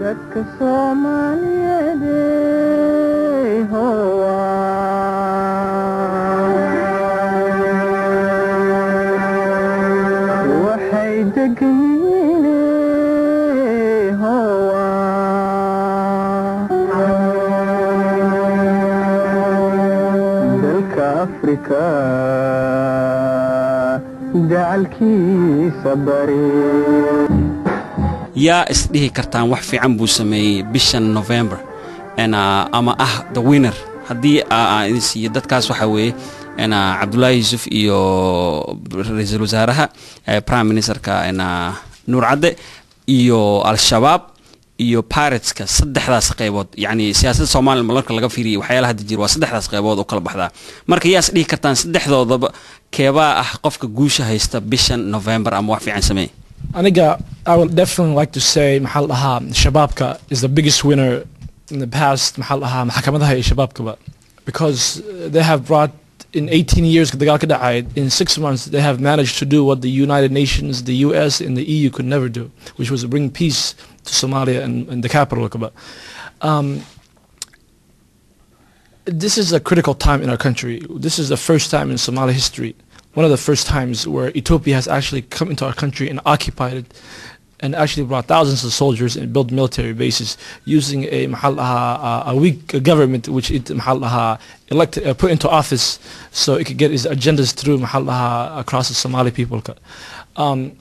dadka soomaaliyeed waxay degan dalka afrika dacalkiisa bari yaa isdhihi kartaan wax fiican buu sameeyey bishan november ama ah the winner. Haddii aan idin siiyo dadkaas waxaa weeye cabdullaahi yuusuf iyo ra'iisul wasaaraha prime ministerka nuur cadde iyo al-shabaab iyo piratska saddexdaas qaybood. Yacni siyaasadda soomaaliya marka laga fiiriyay waxyaalaha hadda waa saddexdaas qaybood oo kala baxdaa. Marka yaa is dhihi kartaan saddexdoodaba keebaa ah qofka guusha haysta bishan november ama wax fiican sameeye Aniga, I would definitely like to say Mahal Aha Shababka is the biggest winner in the past Mahal Aha Mahakamadaha Shababka because uh, they have brought in 18 years in six months they have managed to do what the United Nations, the US and the EU could never do, which was bring peace to Somalia and, and the capital Akaba. Um, this is a critical time in our country. This is the first time in Somali history one of the first times where Ethiopia has actually come into our country and occupied it and actually brought thousands of soldiers and built military bases using a a weak government which it elected uh, put into office so it could get its agendas through across the Somali people. Um,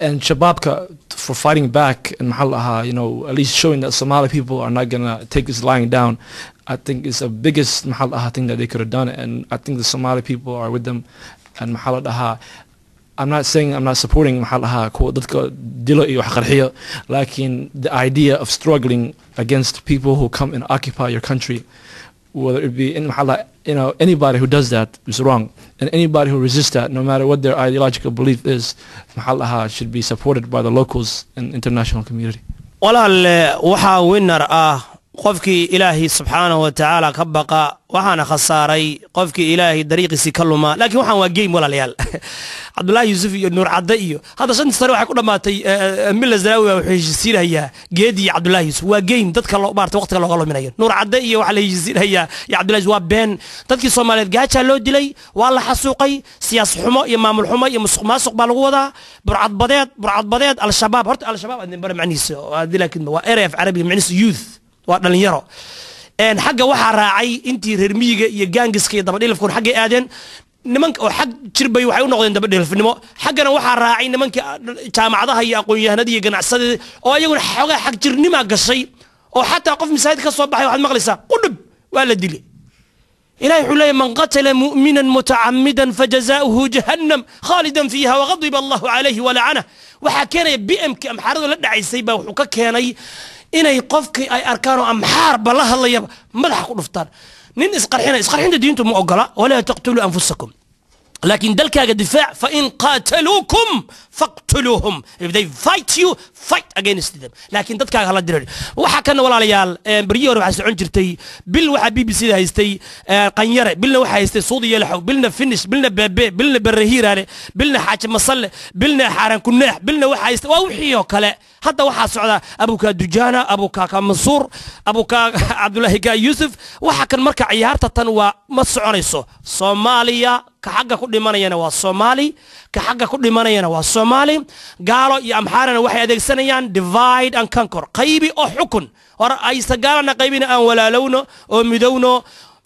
and Shababka for fighting back and you know at least showing that Somali people are not gonna take this lying down I think is the biggest thing that they could have done and I think the Somali people are with them and I'm not saying I'm not supporting dadka dilo iyo wax qarxiyo laakiin the idea of struggling against people who come and occupy your country whether it be in you know anybody who does that is wrong and anybody who resists that no matter what their ideological belief is should be supported by the locals and international community. Walaal waxaa winner ah qofkii ilaahay subxaanahu wa tacaala ka baqa waxaana khasaaray qofkii ilaahay dariiqiisii ka lumaa. Laakiin waxaan waa game walaalayaal. Cabdullaahi yuusuf iyo nuur cadde iyo hadda shantii sane waxay ku dhammaatay milla zanaawi baa wuxuu heshiisiinayaa geedi iyo cabdullaahi yuusuf. Waa game dadka loo maarta waqtiga looga luminayo. Nuur cadde iyo waxaa la heshiisiinayaa iyo cabdullahi yuusuf. Waa been dadkii soomaaliyeed gaajaa loo dilay waa la xasuuqay. Siyaas xumo iyo maamul xumo iyo musuq maasuq baa lagu wadaa. Burcadbadeed burcadbadeed al-shabaab. Horta al-shabaab adin bara macnihiisa laakiin waa area of carabiga macnihiisa youth waa dhalinyaro. Xagga waxaa raacay intii reer miyiga iyo gaangiska iyo dabadhilifkun xaggay aadeen nimanka oo xag jirbay waxay u noqdeen dabadhilifnimo. Xaggana waxaa raacay nimankii jaamacadaha iyo aqoon-yahanada iyo ganacsadii oo iyaguna xoogaa xag jirnimaa gashay oo xataa qof masaajid ka soo baxay waxaad maqlaysaa qudhub waa la dilay. Ilahi wuxuu leeyahy man qatala mu'mina mutacamidan fajazaؤuhu jahannam khaalidan fiiha waqadiba allahu calayhi walacanah waxaa keenaya b mki amxaaradu la dhacaysay baa wuxuu ka keenay inay qofkii ay arkaan oo amxaarba la hadlayaba madaxa ku dhuftaan. Nin isqarxina isqarxinta diintu ma ogola walaa taqtuluu anfusakum laakiin dalkaaga difaac fain qaataluukum faqtuluuhum if they fight you fight against them. laakiin dadkaaga hala dirir waxaa kana walaalayaal beryihii hore waxaa socon jirtay bil waxaa b b c da haystay qanyare bilna waxaa haystay suudi yelaxow bilna finish bilna beebe bilna berahiiraale bilna xaaji masalle bilna xaaran kuneex bilna waxaa haystay waa wixii oo kale hadda waxaa socda abukaa dujaana abukaa ka mansuur abukaa cabdulaahi ka yuusuf waxa kan marka ciyaarta tan waa ma soconayso soomaaliya ka xagga ku dhimanayana waa soomaali ka xagga ku dhimanayana waa soomaali gaalo iyo amxaarana waxay adeegsanayaan divide and conquer qaybi oo xukun hore aysa gaalana qaybina aan walaalowno oo midowno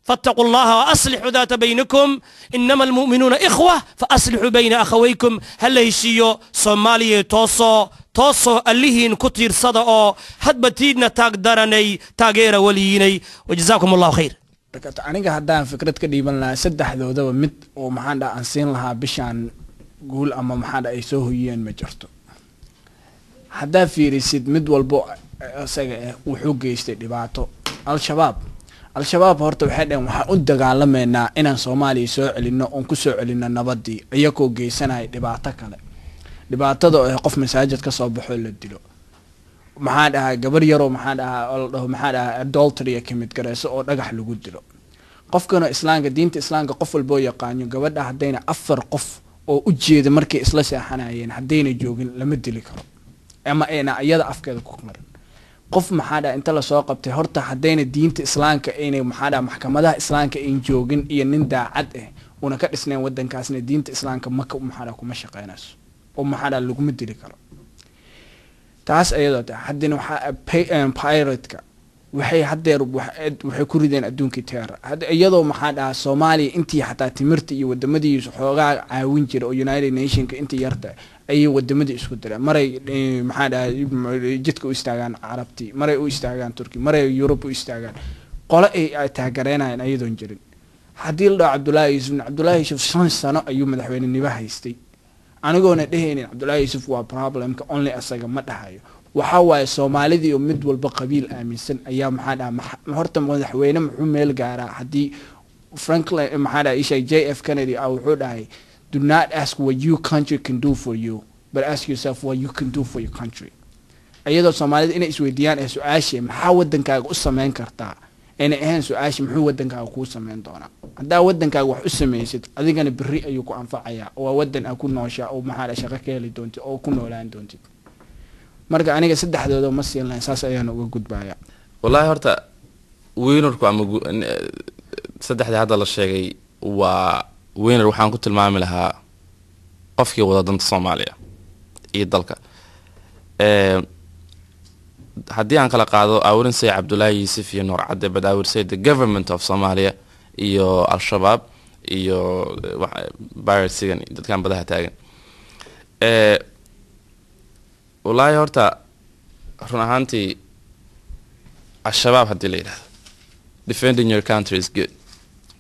فاتقوا الله وأصلحوا ذات بينكم إنما المؤمنون إخوة فأصلحوا بين أخويكم هل هشيو صوماليا توصو توصو الليهين كتير صدا أو هدبتيدنا تاقدرني تاقير ولييني وجزاكم الله خير aniga haddaan fikrad ka dhiiban lahaa saddexdoodaba mid oo maxaan dha aan siin lahaa bishaan guul ama maxaan dha ay soo hoyiyeen ma jirto. Haddaa fiirisid mid walbo isaga ah wuxuu geystay dhibaato. Al-shabaab. Al-shabaab horta waxay dhaheen waxaan u dagaalameynaa inaan soomaaliya soo celino oon ku soo celino nabadii iyagoo geysanaya dhibaato kale. Dhibaatada oo ah qof masaajid ka soo baxoo la dilo maxaan dhahaa gabar yaroo maxaan dhahaa oo la dhaho maxaan dhahaa adultery ka mid gareyso oo dhagax lagu dilo. Qofkana islaamka diinta islaamka qof walboo yaqaano gabadha haddayna afar qof oo u jeeda markay isla seexanayeen haddayna joogin lama dili karo. Ama ayna iyada afkeeda ku marin. Qof maxaa dhaha inta la soo qabtay horta haddayna diinta islaamka aynay maxaa dhaha maxkamadaha islaamka ayn joogin iyo nin daacad ah una ka dhisnayn wadankaasna diinta islaamka maka maxaa dhaha kuma shaqeynayso oo maxaa dhaha laguma dili karo taas ayadoo haddana waxaa pa- piratka waxay haddeer wax- waxay ku rideen adduunkii teera iyadoo maxaa dhahaa soomaaliya intii xataa timirta iyo wadamadiisu xoogaa caawin jira oo united nationka intii yarta ayay wadamadii isku direen. Maray eh, maxaa dhahaa jidka u istaagaan carabtii maray u istaagaan turki maray yurub u istaagaan. Qole ay ay taageereenayaan ayadoon jirin. Haddii la dhaho cabdullaahi yuusuf cabdullaahi yuusuf shan sano ayuu madaxweynenimo haystay anigoona dhehaynin cabdullaahi yuusuf waa problemka only asaga ma dhahayo. Waxaa waaye soomaalidii oo mid walba qabiil aaminsan ayaa maxaa dhaha horta madaxweyne muxuu meel gaaraa? Haddii franklin maxaa dhaha isha j f kennedy ah wuxuu dhahay do not ask what you country can do for you but ask yourself what you can do for your country. Iyadoo soomaalida inay isweydiiyaan ee su'aashii maxaa wadankaaga u sameyn kartaa inay ahayn su'aashii muxuu wadankaaga kuu sameyn doonaa? Haddaa wadankaaga wax u samaysid adigana berri ayuu ku anfacayaa waa wadan aa ku nooshaa oo maxaa dhaha shaqo ka heli doontid oo ku noolaan doontid marka aniga saddexdooda ma siin lahayn saas ayaan uga gudbaya wallaahi horta winarku ama saddexdii hadda la sheegay waa winar waxaan ku tilmaami lahaa qofkii wada danta soomaaliya iyo dalka haddii aan kala qaado I wouldn't say cabdullaahi yuusuf iyo nuur cadde but I would say the government of somalia iyo al-shabaab iyo eh, piracygan iyo dadkan badaha taagan. Eh, wallaahi horta run ahaantii al-shabaab haddii la yidhahdo defending your country is good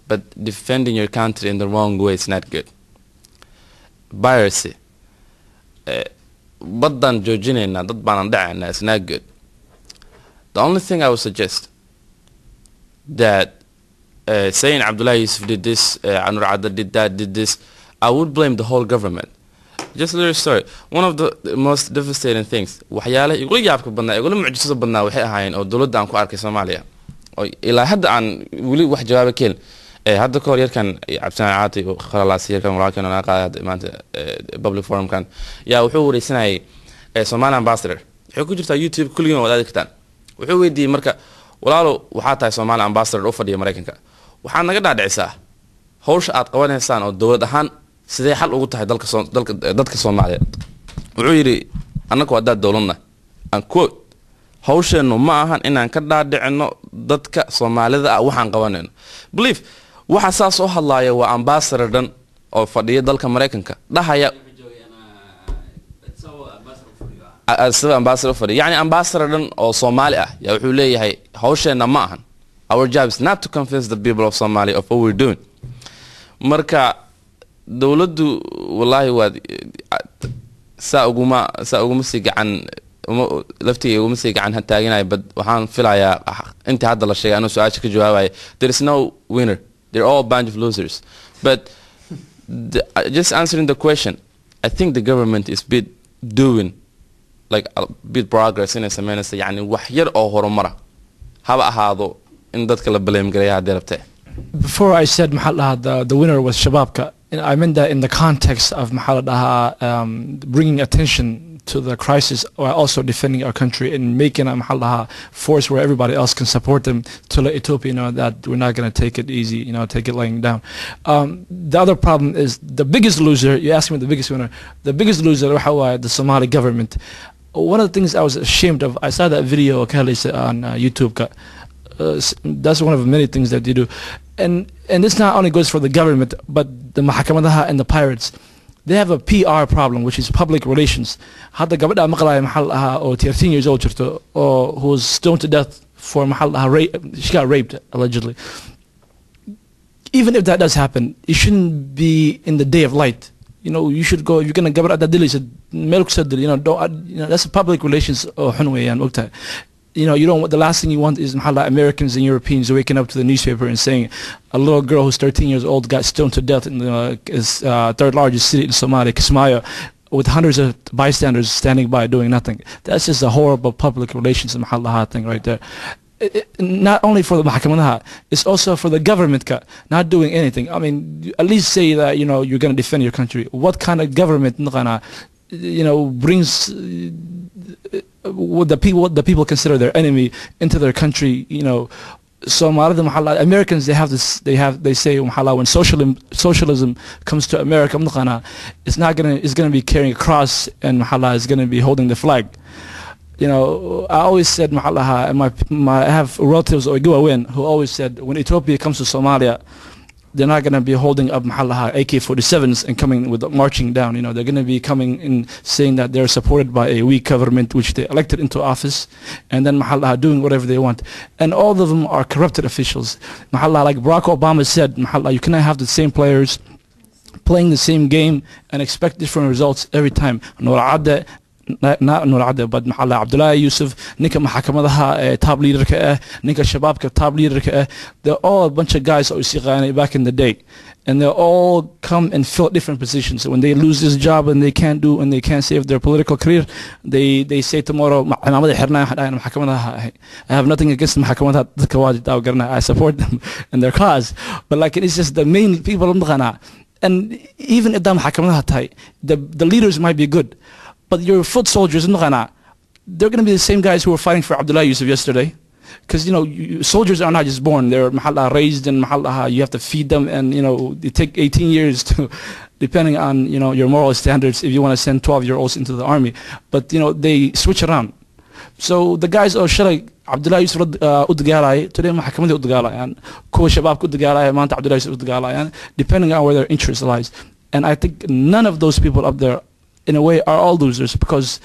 but defending your country in the wrong way is not good. Piracy eh, baddaan joojinaynaa dad baanan dhacaynaa is not good the only thing I would suggest that uh, saying Abdullah Yusuf did this, uh, Anur Adda did that, did this, I would blame the whole government. Just a little story. One of the most devastating things, waxyaalaha igula yaabka badnaa, igula mucjisada badnaa waxay ahaayeen oo dowladda aan ku arkay Soomaaliya. oo ilaa hadda aan weli wax jawaaba keenin. Eh, hadda kahor yarkan cabdisaan caati khalalaas yarkan walaalkan aan qaaday hadda maanta eh, public forumkan yaa wuxuu wareysanayay eh, Somali ambassador. Waxay ku jirtaa YouTube kulligiin waa wadaadi kartaan. Wuxuu weydiiyey marka walaalow waxaa tahay Somali ambassador u fadhiya Mareykanka. Waxaad naga dhaadhicisaa hawsha aad qabanaysaan oo dowlad ahaan sidee xal ugu tahay dalka dadka Soomaaliyeed? Wuxuu yidhi annagu haddaad dowladna. Aan quote hawsheennu ma ahan inaan ka dhaadhicino dadka Soomaalida ah waxaan qabanayno. Believe waxa saas u hadlaaya waa ambassador dhan oo fadhiya dalka Mareykanka. Dhahaya a- sida ambassador fadhiya. Yani ambassador dhan oo Soomaali ah yaa wuxuu leeyahay hawsheenna ma ahan. Our job is not to convince the people of Somalia of what we're doing. Marka dowladdu wallaahi waad saa uguma saa uguma sii gacan laftiga uguma sii gacan taaginaya but waxaan filayaa intii hadda la sheegay anuu su'aasha ka jawaabaya there is no winner. They're all bunch of losers. But the, just answering the question I think the government is bit doing like a bit progress inay sameynaysa yani wax yar oo horumara haba ahaado in dadka la blame gareeya haddii rabtee Before I said Mahalaha, the, the winner was Shababka, and I meant that in the context of Mahalaha um, bringing attention to the crisis while also defending our country and making a Mahalaha force where everybody else can support them to let Ethiopia know that we're not going to take it easy, you know, take it laying down. Um, the other problem is the biggest loser, you asked me the biggest winner, the biggest loser, Hawaii, the Somali government. One of the things I was ashamed of, I saw that video said on uh, YouTube. Uh, that's one of the many things that they do. And and this not only goes for the government, but the Mahakamadaha and the pirates. They have a PR problem, which is public relations. Gabadha maqlaya maxal aha oo 13 years old oo who was stoned to death for rape, she got raped allegedly. Even if that does happen, it shouldn't be in the day of light. You know, you should go. You're gonna gabadha dili said meel ku dil. You know, don't. Uh, you know, that's a public relations uh, oo xun weeyaan you know, you don't want the last thing you want is mahala Americans and Europeans waking up to the newspaper and saying a little girl who's 13 years old got stoned to death in the uh, is, uh, third largest city in Somalia, Kismayo, with hundreds of bystanders standing by doing nothing. That's just a horrible public relations mahala thing right there. not only for the maxkamadaha, it's also for the government not doing anything. I mean, at least say that you know you're going to defend your country. What kind of government you know brings what the people what the people consider their enemy into their country? You know. So Americans they have this they have they say when socialism socialism comes to America it's not gonna it's gonna be carrying a cross and is gonna be holding the flag you know, I always said, Mahalaha, my, my, I have relatives or Giwawin who always said, when Ethiopia comes to Somalia, they're not going to be holding up Mahalaha AK-47s and coming with marching down. You know, they're going to be coming and saying that they're supported by a weak government which they elected into office, and then Mahalaha doing whatever they want. And all of them are corrupted officials. Mahalaha, like Barack Obama said, Mahalaha, you cannot have the same players playing the same game and expect different results every time. Norada nurcadbad maxaa laa cabdulaahi yuusuf ninka maxakamadaha ee top leaderka ah ninka shabaabka top leaderka ah they're all bunch of guys oo is back in the day. And they all come and fill different positions. When they lose this job and they can't do and they can't save their political career they they say tomorrow cimaamada xirnaa waxaan dhahay maxkamadaha ahay I have nothing against maxkamadaha dadka waa daaw garanaa I support them and their cause. But like it's just the main people maqanaa and even idaa maxkamadaha tahay the the leaders might be good. But your foot soldiers in Ghana, they're going to be the same guys who were fighting for Abdullah Yusuf yesterday. Because, you know, you, soldiers are not just born. They're mahallah raised and mahallah. You have to feed them. And, you know, it takes 18 years to, depending on, you know, your moral standards, if you want to send 12-year-olds into the army. But, you know, they switch around. So the guys oh, are shalay Abdullah Yusuf uh, u dagaalayay today maxkamadii u dagaalayaan kuwa shabaabka u dagaalaya maanta Abdullah Yusuf u dagaalayaan depending on where their interest lies and I think none of those people up there in a way are all losers because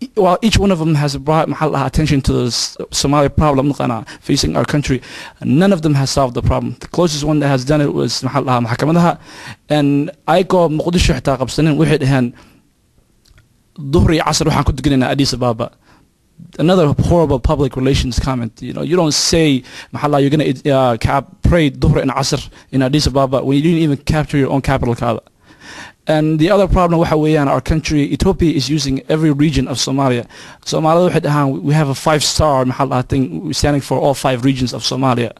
e- while each one of them has brought attention to the Somali problem facing our country none of them has solved the problem the closest one that has done it was maxkamadaha and ayagoo muqdisho xitaa qabsanin waxay dhaheen duhri casr waxaan ku deganaynaa Addis Ababa another horrible public relations comment. You know, you don't say, Mahallah, you're going to uh, pray Dhuhr and Asr in Addis Ababa when you didn't even capture your own capital, Kaaba. And the other problem waxa weeyaan our country, Ethiopia is using every region of Somalia. Somalia waxay dhahaan, we have a five-star Mahallah thing standing for all five regions of Somalia.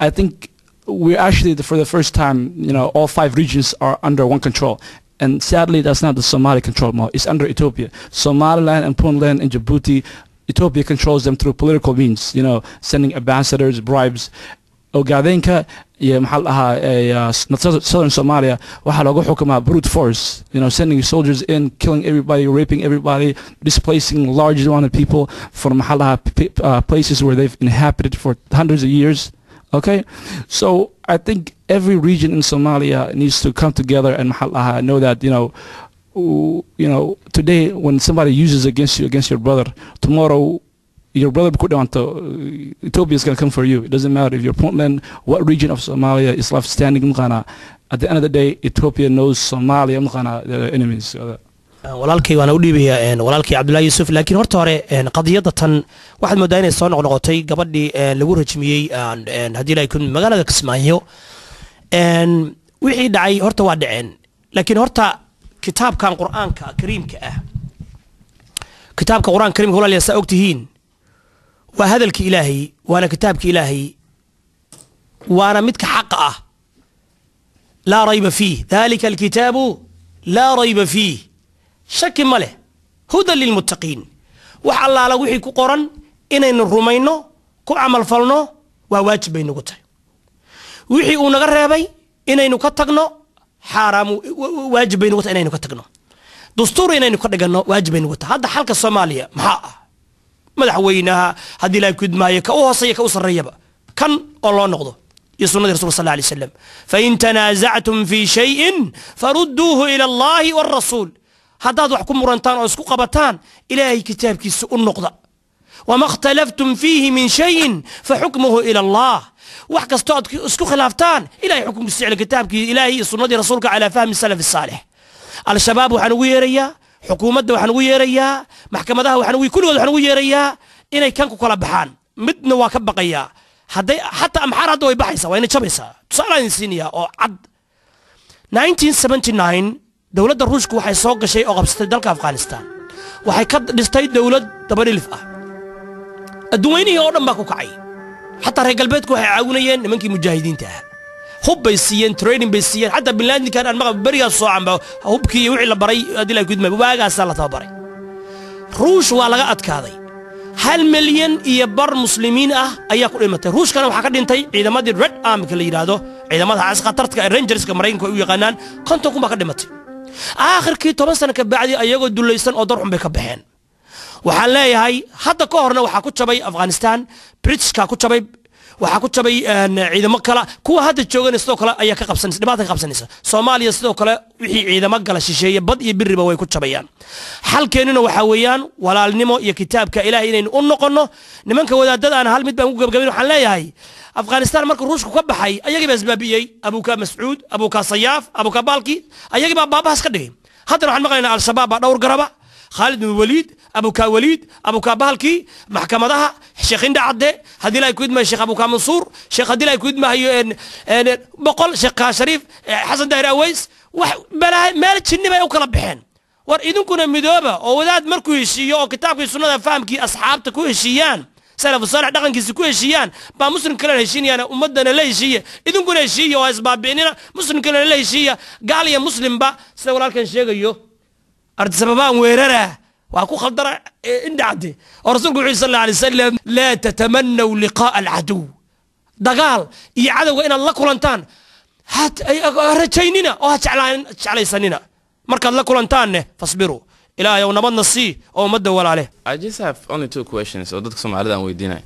I think we're actually, the, for the first time, you know, all five regions are under one control. And sadly, that's not the Somali control model. It's under Ethiopia. Somaliland and Puntland and Djibouti, Ethiopia controls them through political means, you know, sending ambassadors, bribes. Ogadenka iyo maxaa dhahaa eh, southern Somalia waxaa loogu xukumaa brute force, you know, sending soldiers in, killing everybody, raping everybody, displacing large amount of people from maxaa dhahaa, uh, places where they've inhabited for hundreds of years. Okay, so I think every region in Somalia needs to come together and maxaa dhahaa, know that you know, you know, today when somebody uses against you against your brother, tomorrow your brother could want to Ethiopia is going to come for you. It doesn't matter if you're Puntland, what region of Somalia is left standing. mqana. At the end of the day, Ethiopia knows Somalia. mqana, They're enemies. So that- walaalkay waana u dhiibayaa walaalkii cabdullaahi yuusuf laakiin horta hore qadiyadda tan waxaad moodaa inay soo noqnoqotay gabadhii lagu rajmiyey haddii la kun magaalada kismaayo wixii dhacay horta waa dhaceen laakiin horta kitaabkan qur'aanka kariimka ah kitaabka qur'aanka kariimka walaalayaal saa ogtihiin waa hadalka ilaahay waana kitaabka ilaahay. Waana midka xaqa ah. Laa rayba fiih. Dalika alkitaabu laa rayba fiih. Shaki ma leh. Hudan lilmuttaqiin. Wax allaala wixii ku qoran inaynu rumayno ku camalfalno waa waajib bay nagu tahay. Wixii uu naga reebay inaynu ka tagno xaaraam waajib bay nagu tahay inaynu ka tagno. Dastuur inaynu ka dhiganno waajib bay nagu tahay. Hadda xalka soomaaliya maxaa? ah madaxweynaha haddii la abkoodi maayo ka u hooseeya ka u sarreeyaba. Kan oo loo noqdo iyo sunnadii rasulka sal alay slam fain tanaasactum fii shayin farudduuhu ila allahi waalrasuul haddaad wax ku murantaan oo isku qabataan ilaahay kitaabkiisa u noqda. Wama اkhtalaftum fiihi min shayin faxukmuhu ila allah. Wax kastoo aad isku khilaaftaan ilahay xukumkiisa jecla kitaabkii ilaahay iyo sunnadii rasuulka calaa fahmi salaf saalix. Al-shabaab waxaan ugu yeerayaa xukuumadda waxaan ugu yeerayaa maxkamadaha kulligood waxaan ugu yeerayaa inay kan ku kala baxaan. Midna waa ka baqayaa hadday xataa amxaar hadda way baxaysaa waa inay jabaysaa. Tusaale idin oo cad. 1979 dowladda ruushku waxay soo gashay oo qabsatay dalka afghanistan. Waxay ka dhistay dowlad dabadhilif ah. Adduunweynihii oo dhan baa ku kacay. Xataa reer galbeedku waxay caawinayeen nimankii mujaahidiinta ah hub bay siiyeen training bay siiyeen. Xataa binlaadinkan aan maqa berigaas soo camba hubkii wixii la baray haddii la kudmay waagaasaa la tababaray. Ruush waa laga adkaaday. Hal milyan iyo bar muslimiin ah ayaa ku dhimatay. Ruushkana waxaa ka dhintay ciidamadii red armka la yidhaahdo ciidamada khatartka ee rangerska maraykanka ay u yaqaanaan konton kun baa ka dhimatay. Aakhirkii toban sano ka bacdi ayagoo dulaysan oo darxun bay ka baxeen. Waxaan leeyahay hadda ka horna waxaa ku jabay afghanistan britishka ku jabay waxaa ku jabay ciidamo kale kuwa hadda joogana sidoo kale ayaa ka qabsanaysa dhibaata ka qabsanaysa. Soomaaliya sidoo kale wixii ciidamo gala shisheeye bad iyo biriba way ku jabayaan. Xalkeennuna waxaa weeyaan walaalnimo iyo kitaabka ilaahay inaynu u noqonno. Nimanka wadaadada hal mid baan ku gabagabin waxaan leeyahay afghanistan markuu ruushku ka baxay ayagii baa isbaabi'iyey abuka mascuud abuka sayaaf abuka baalki ayagii baa baabahaas ka dhigay. Haddana waxaan maqlaynaa al-shabaab baa dhowr garaba khaalid bin waliid abuka waliid abuka bahalkii maxkamadaha sheekh indha cadde haddii la ku idmayo sheekh abuka mansuur sheekh haddii la ku idmahayo boqol sheekh kaa shariif xasan daahir aweys wax balaa meel jinni bay u kala baxeen. War idinkuna midooba oo wadaad markuu heshiiyo oo kitaabkii sunnada fahamkii asxaabta ku heshiiyaan salafu saalex dhaqankiisa ku heshiiyaan baa muslim kalena heshiinayaan ummadana la heshiiya. Idinkuna heshiiya oo isbaabi'inina muslim kalena la heshiiya. Gaal iyo muslimba sida walaalkan sheegayo ardisababaan weerara waa ku khaldara indhacde oo rasuulku wuxuu sal alla alay wasalam laa tatamanaw liqaa'a alcaduw dagaal iyo cadowga inaad la kulantaan rajaynina oo ha jeclaysanina markaad la kulantaanne fasbiruu ilaahay ow nabadna sii oo ummadda walaale oo dadka soomaalida aan weydiinay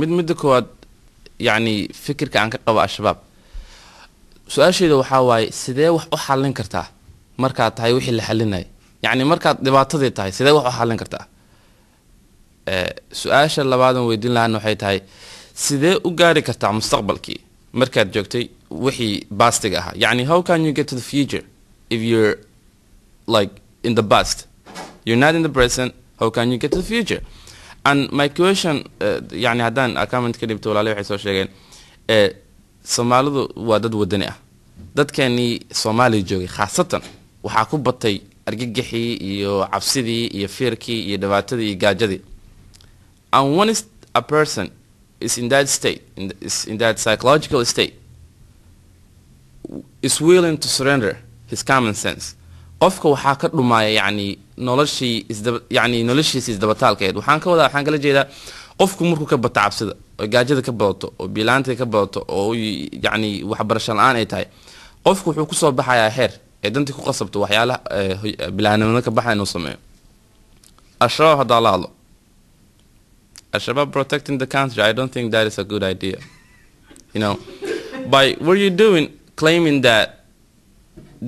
mid midda koowaad yacni fikirka aan ka qabo al-shabaab su'aasheeda waxaa waaye sidee wax u xallin kartaa markaad tahay wixii la xalinaya yacni markaad dhibaatadii tahay sidee wax u xallin kartaa su'aasha labaadan weydiin lahaana waxay tahay sidee u gaari kartaa mustaqbalkii? Markaad joogtay wixii bastiga ahaa. Yacni how can you get to the future if you're like in the past? You're not in the present. How can you get to the future? And my question yani haddaan comment ka dhibto walaali waxay soo sheegeen soomaalidu waa dad wadani ah. Dadkeenii soomaaliya joogay khaasatan waxaa ku batay argagixii iyo cabsidii iyo feerkii iyo dhibaatadii iyo gaajadii. And once a person is in that state is in that psychological state is willing to surrender his common sense. Qofka waxaa ka dhumaya yani noloshii isdaba yani noloshiisa isdabataalkeed waxaan ka wadaa waxaan kala jeedaa qofku markuu ka bato cabsida oo gaajada ka badato oo biilaanta ka badato oo yani waxbarasho la'aan ay tahay qofku wuxuu ku soo baxayaa heer ee dantii ku qasabto waxyaalaha bilaanimada ka baxa inuu sameeyo. Al-shabaab haddaa la hadlo. Al-shabaab protecting the country i don't think that is a good idea. You know by what you're doing claiming that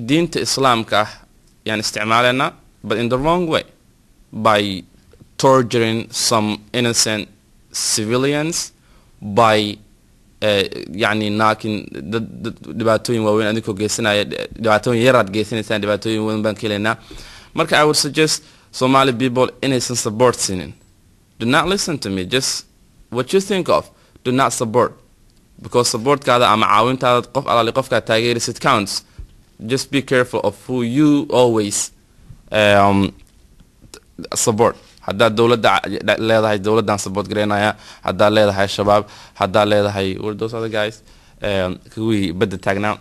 diinta islaamka ah yaan isticmaalaynaa but in the wrong way by torturing some innocent civilians by yani naakin dad dhibaatooyin waaweyn adinkoo geysanaya dhibaatooyin yaraad geysanaysaan dhibaatooyin weyn baan ka helaynaa marka i would suggest somali people inaysan support siinin do not listen to me just what you think of. Do not support because supportkaada ama caawintaada qof alaali qofkaa taageerisid counts. Just be careful of who you always um, support haddaad dowladda leedahay dowladaan saboort garaynaya haddaad leedahay shabaab haddaad leedahay ehm, kuwii bada taagnaa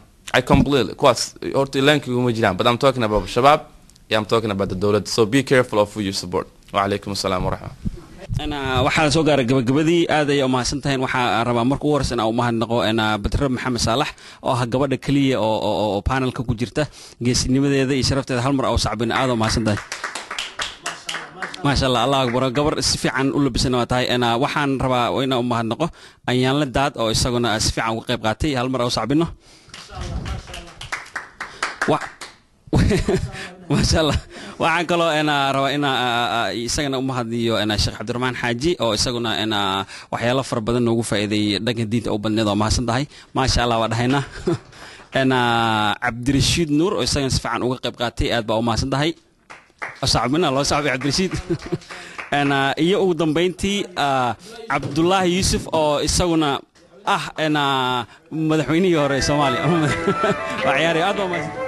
kuwaas horta ilankiguma jiraan but am talking about shabaab iyo am talking about the dowlad so be careful of your support. Wacalaykum asalaam waraxmat ah, waxaa soo gaaray gabagabadii aad ayay umahadsan tahayn waxaa rabaa marka u horeysan u mahadnaqo ah, badrab maxamed saalax oo ah gabadha keliya oo panelka ku jirta geesinimadeeda iyo sharafteeda hal mar oo sacbin aad umahadsan tahay maasha allah allah akbar. Gabar si fiican u labisan waa tahay. Waxaan rabaa inaan umahadnaqo anyaanle daad oo isaguna si fiican uga qayb qaatay. Hal mar oo sacbino maasha allah waxaan kaloo rabaa inaa isagana umahadiyo sheekh cabdiraxmaan xaaji oo isaguna waxyaalo fara badan noogu faa'iideeyey dhanka diinta u badneed oo mahadsan tahay. Maasha allah waa dhahaynaa cabdirashiid nuur oo isagana si fiican uga qayb qaatay aad baa u mahadsan tahay sacbay cabdirashiid iyo ugu dambayntii cabdullaahi yuusuf oo isaguna ah madaxweynihii hore soomaaliya